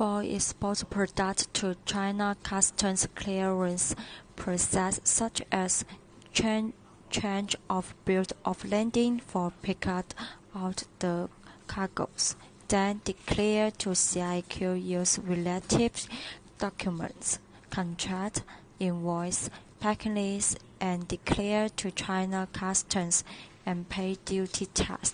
for export products to China customs clearance process such as change, of bill of lading for pickup out the cargoes, then declare to CIQ use relative documents, contract, invoice, packing list, and declare to China customs and pay duty tax.